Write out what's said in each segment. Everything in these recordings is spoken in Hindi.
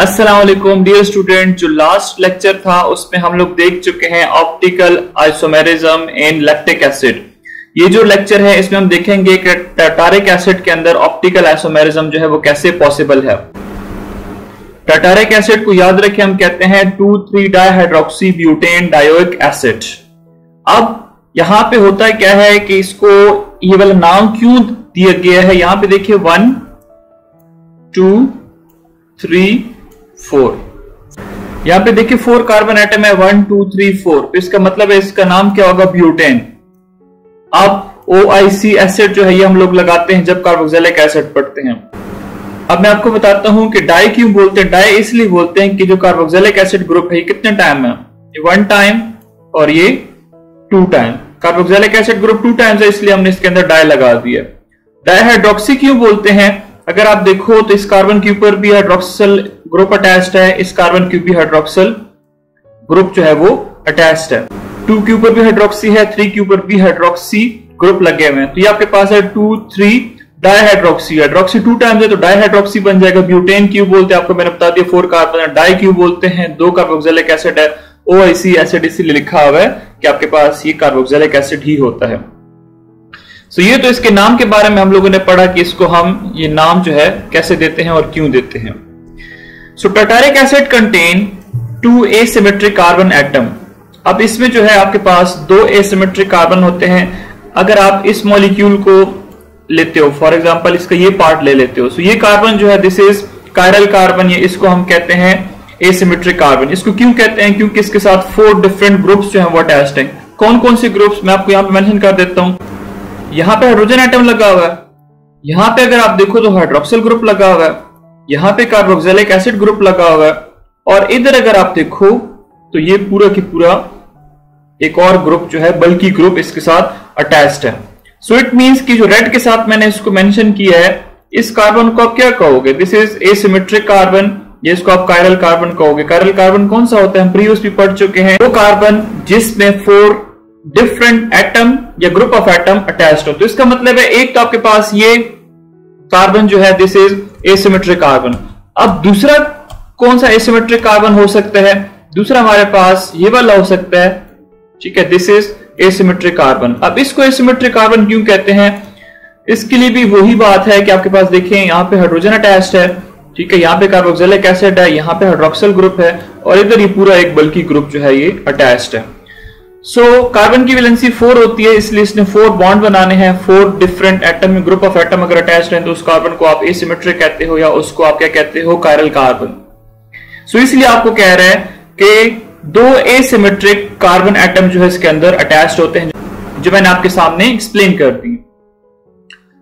असलम डियर स्टूडेंट जो लास्ट लेक्चर था, उसमें हम लोग देख चुके हैं optical isomerism in lactic acid ये जो लेक्चर है, इसमें हम देखेंगे कि टाटारिक एसिड के अंदर ऑप्टिकल आइसोमेरिज्म जो है, वो कैसे पॉसिबल है। टाटारिक एसिड को याद रखें, हम कहते हैं two three dihydroxy butane dioic acid अब, यहाँ पे होता है क्या है कि इसको, ये वाला नाम क्यों दिया गया है? यहाँ पे देखिए वन टू थ्री फोर। यहाँ पे देखिए फोर कार्बन आइटम है वन टू थ्री फोर तो इसका मतलब है, इसका नाम क्या होगा? ब्यूटेन अब ओ आई सी एसिड जो है, ये हम लोग लगाते हैं जब कार्बोक्सिलिक एसिड पढ़ते हैं। अब मैं आपको बताता हूँ कि डाई क्यों बोलते हैं? डाई इसलिए बोलते हैं कि जो कार्बोक्सिलिक एसिड ग्रुप है, ये कितने टाइम है? ये वन टाइम और ये two time carboxylic acid group two times है, इसलिए हमने इसके अंदर डाई लगा दिया डाई हाइड्रोक्सी क्यों बोलते हैं? अगर आप देखो तो इस कार्बन के ऊपर भी हाइड्रोक्सल ग्रुप अटैच्ड है, इस कार्बन के भी हाइड्रोक्सल ग्रुप जो है वो अटैच्ड है। टू के ऊपर भी हाइड्रोक्सी है थ्री के ऊपर भी हाइड्रोक्सी ग्रुप लगे हुए हैं। तो ये आपके पास है two three dihydroxy hydroxy two times है तो डाईहाइड्रोक्सी बन जाएगा। ब्यूटेन क्यू बोलते हैं, आपको मैंने बता दिया फोर कार्बन है डाई क्यू बोलते हैं। दो कार्बोक्सिलिक एसिड है ओ एसिड इसीलिए लिखा हुआ है कि आपके पास ये कार्बोक्सिलिक एसिड ही होता है। सो ये तो इसके नाम के बारे में हम लोगों ने पढ़ा कि इसको हम ये नाम जो है कैसे देते हैं और क्यों देते हैं। So tartaric acid contain two asymmetric carbon atom अब इसमें जो है आपके पास दो एसिमेट्रिक कार्बन होते हैं। अगर आप इस मॉलिक्यूल को लेते हो फॉर एग्ज़ाम्पल इसका ये पार्ट ले लेते हो। सो so, ये कार्बन जो है दिस इज़ कायरल कार्बन ये इसको हम कहते हैं एसिमेट्रिक कार्बन इसको क्यों कहते हैं? क्योंकि इसके साथ फोर डिफरेंट ग्रुप्स जो है वो अटैच्ड हैं कौन कौन से ग्रुप्स मैं आपको यहाँ पे मेंशन कर देता हूँ। यहाँ पे हाइड्रोजन एटम लगा हुआ है। यहाँ पे अगर आप देखो तो हाइड्रोक्सिल ग्रुप लगा हुआ है। यहाँ पे कार्बोक्सिलिक एसिड ग्रुप लगा हुआ है। और इधर अगर आप देखो तो ये पूरा की पूरा एक और ग्रुप जो है, बल्कि ग्रुप इसके साथ अटैच्ड है। सो इट मींस कि जो रेड के साथ मैंने इसको मेंशन किया है, इस कार्बन को आप क्या कहोगे? दिस इज़ एसिमेट्रिक कार्बन ये इसको आप कायरल कार्बन कहोगे। कायरल कार्बन कौन सा होता है? हम प्रीवियस भी पढ़ चुके हैं। वो कार्बन जिसमें फोर डिफरेंट एटम या ग्रुप ऑफ़ एटम अटैच्ड हो। तो इसका मतलब है, एक तो आपके पास ये कार्बन जो है दिस इज़ एसिमेट्रिक कार्बन अब दूसरा कौन सा एसिमेट्रिक कार्बन हो सकता है? दूसरा हमारे पास ये वाला हो सकता है। ठीक है दिस इज़ एसिमेट्रिक कार्बन अब इसको एसिमेट्रिक कार्बन क्यों कहते हैं? इसके लिए भी वही बात है कि आपके पास देखें यहाँ पे हाइड्रोजन अटैच्ड है। ठीक है, यहाँ पे कार्बोक्सिलिक एसिड है, यहाँ पे हाइड्रोक्सिल ग्रुप है, और इधर ये पूरा एक बल्कि ग्रुप जो है, ये अटैच्ड है। सो so, कार्बन की वैलेंसी फोर होती है इसलिए इसने फोर बॉन्ड बनाने हैं four different atom group of atom अगर अटैच है तो उस कार्बन को आप एसिमेट्रिक कहते हो या उसको आप क्या कहते हो कायरल कार्बन सो इसलिए आपको कह रहा है कि दो एसिमेट्रिक कार्बन एटम जो है इसके अंदर अटैच होते हैं जो मैंने आपके सामने एक्सप्लेन कर दी.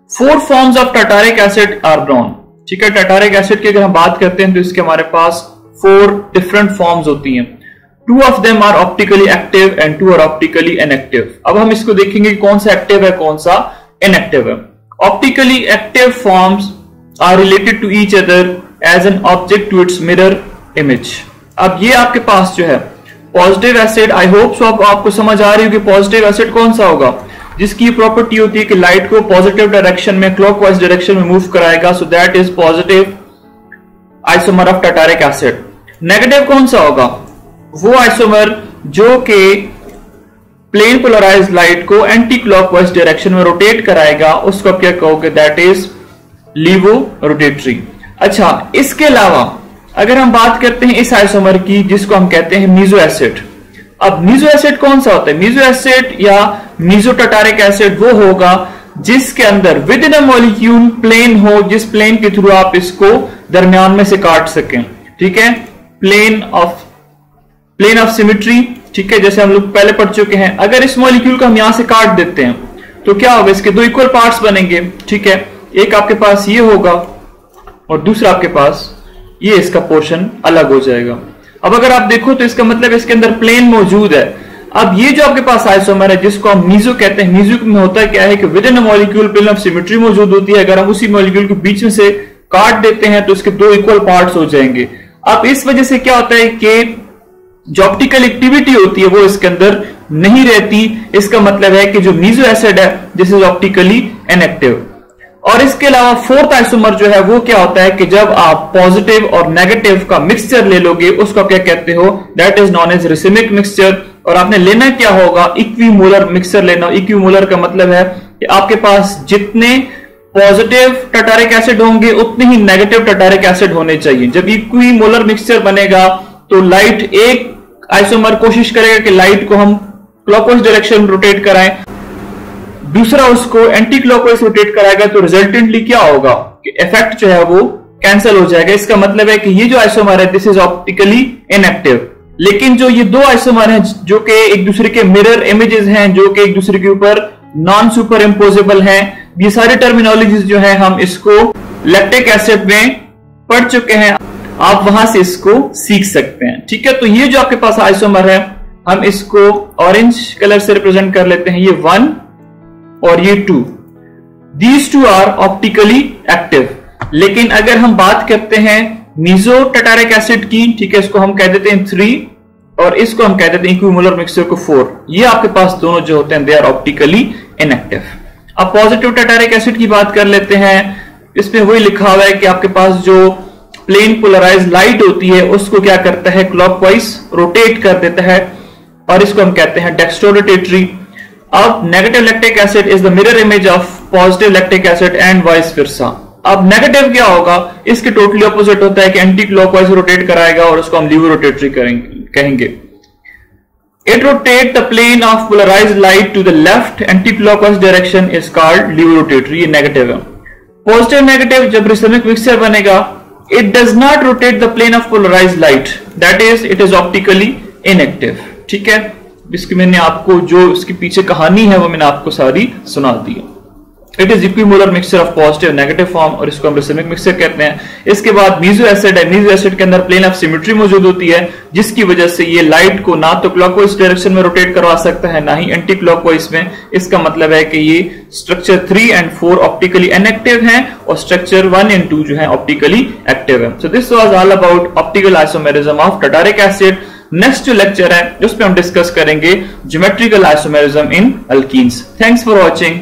Four forms of tartaric acid are brown ठीक है टाटारिक एसिड की अगर हम बात करते हैं तो इसके हमारे पास फोर डिफरेंट फॉर्म्स होती हैं. Two of them are optically active and two are optically inactive अब हम इसको देखेंगे कौन सा एक्टिव है कौन सा इनएक्टिव है। Optically active forms are related to each other as an object to its mirror image अब ये आपके पास जो है positive acid I hope so आप, आपको समझ आ रही हो कि पॉजिटिव एसिड कौन सा होगा। जिसकी प्रॉपर्टी होती है कि लाइट को पॉजिटिव डायरेक्शन में क्लॉकवाइज डायरेक्शन में मूव कराएगा so that is positive isomer of tartaric acid negative कौन सा होगा? वो आइसोमर जो कि प्लेन पोलराइज लाइट को एंटी क्लॉकवाइज डायरेक्शन में रोटेट कराएगा, उसको क्या कहोगे? दैट इज़ लीवो रोटेटरी अच्छा इसके अलावा अगर हम बात करते हैं इस आइसोमर की, जिसको हम कहते हैं मीजो एसिड अब मीजो एसिड कौन सा होता है? मीजो एसिड या मीजोटाटारिक एसिड वो होगा, जिसके अंदर within a molecule plane हो, जिस प्लेन के थ्रू आप इसको दरमियान में से काट सकें। ठीक है? Plane of plane of symmetry ठीक है, जैसे हम लोग पहले पढ़ चुके हैं। अगर इस मॉलिक्यूल को हम यहाँ से काट देते हैं तो क्या होगा? इसके दो इक्वल पार्ट्स बनेंगे, ठीक है? एक आपके पास ये होगा और दूसरा आपके पास ये इसका पोर्शन अलग हो जाएगा। अब अगर आप देखो तो इसका मतलब इसके अंदर प्लेन मौजूद है। अब ये जो आपके पास आइसोमर है, जिसको हम मीजो कहते हैं मीजो में होता क्या है कि within molecule plane of symmetry मौजूद होती है। अगर हम उसी मॉलिक्यूल के बीच में से काट देते हैं तो इसके दो इक्वल पार्ट्स हो जाएँगे। अब इस वजह से क्या होता है कि जो ऑप्टिकल एक्टिविटी होती है वो इसके अंदर नहीं रहती। इसका मतलब है कि जो मीजो एसिड है दिस इज़ ऑप्टिकली इनएक्टिव और इसके अलावा फोर्थ आइसोमर जो है, वो क्या होता है कि जब आप पॉजिटिव और नेगेटिव का मिक्सचर ले लोगे, उसको क्या कहते हो? That is known as racemic mixture और आपने लेना क्या होगा? इक्वीमोलर मिक्सचर लेना। इक्वीमोलर का मतलब है कि आपके पास जितने पॉजिटिव टटारिक एसिड होंगे, उतने ही नेगेटिव टटारिक एसिड होने चाहिए। जब इक्वीमोलर मिक्सचर बनेगा तो लाइट एक आइसोमर कोशिश करेगा कि लाइट को हम क्लॉकवाइज डायरेक्शन रोटेट कराएँ। दूसरा उसको एंटी क्लॉकवाइज रोटेट कराएगा तो रिजल्टेंटली क्या होगा? कि इफ़ेक्ट जो है वो कैंसिल हो जाएगा। इसका मतलब है कि ये जो आइसोमर है दिस इज़ ऑप्टिकली इनएक्टिव लेकिन जो ये दो आइसोमर हैं, जो कि एक दूसरे के मिरर इमेजेस हैं, जो कि एक दूसरे के ऊपर नॉन सुपर इम्पोजेबल हैं, ये सारे टर्मिनोलॉजीज जो है, हम इसको लैक्टिक एसिड में पढ़ चुके हैं। आप वहाँ से इसको सीख सकते हैं। ठीक है? तो ये जो आपके पास आइसोमर है, हम इसको ऑरेंज कलर से रिप्रेजेंट कर लेते हैं। ये वन और ये two these two are optically active लेकिन अगर हम बात करते हैं मीजो टटारिक एसिड की, ठीक है, इसको हम कह देते हैं थ्री और इसको हम कह देते हैं इक्विमुलर मिक्सर को फोर ये आपके पास दोनों जो होते हैं दे आर ऑप्टिकली इनएक्टिव अब पॉजिटिव टटारिक एसिड की बात कर लेते हैं। इसमें वही लिखा हुआ है कि आपके पास जो प्लेन पोलराइज लाइट होती है, उसको क्या करता है, क्लॉकवाइज रोटेट कर देता है और इसको हम कहते हैं डेक्स्ट्रोरोटेटरी अब negative lactic acid is the mirror image of positive lactic acid and vice versa अब नेगेटिव क्या होगा? इसके टोटली ऑपोजिट होता है कि एंटी क्लॉकवाइज रोटेट कराएगा और उसको हम लीवर रोटेटरी कहेंगे। It rotate the plane of polarise light to the left anti clockwise direction is called laevorotatory negative है। पॉजिटिव नेगेटिव जब रिसमिक मिक्सचर बनेगा it does not rotate the plane of polarise light that is it is optically inactive ठीक है? जिसकी मैंने आपको जो इसके पीछे कहानी है, वो मैंने आपको सारी सुना दी है। It is equimolar mixture of positive negative form और इसको हम रिसिमिक मिक्सचर कहते हैं। इसके बाद मीजो एसिड है। मीजो एसिड के अंदर प्लेन ऑफ़ सिमिट्री मौजूद होती है, जिसकी वजह से ये लाइट को ना तो क्लॉकवाइज डायरेक्शन में रोटेट करवा सकता है, ना ही एंटी क्लॉकवाइज में। इसका मतलब है कि ये structure three and four optically inactive है और स्ट्रक्चर वन एंड टू जो है ऑप्टिकली एक्टिव है। So this was all about optical isomerism of tartaric acid next जो लेक्चर है जिसपे हम डिस्कस करेंगे geometrical isomerism in alkenes thanks for watching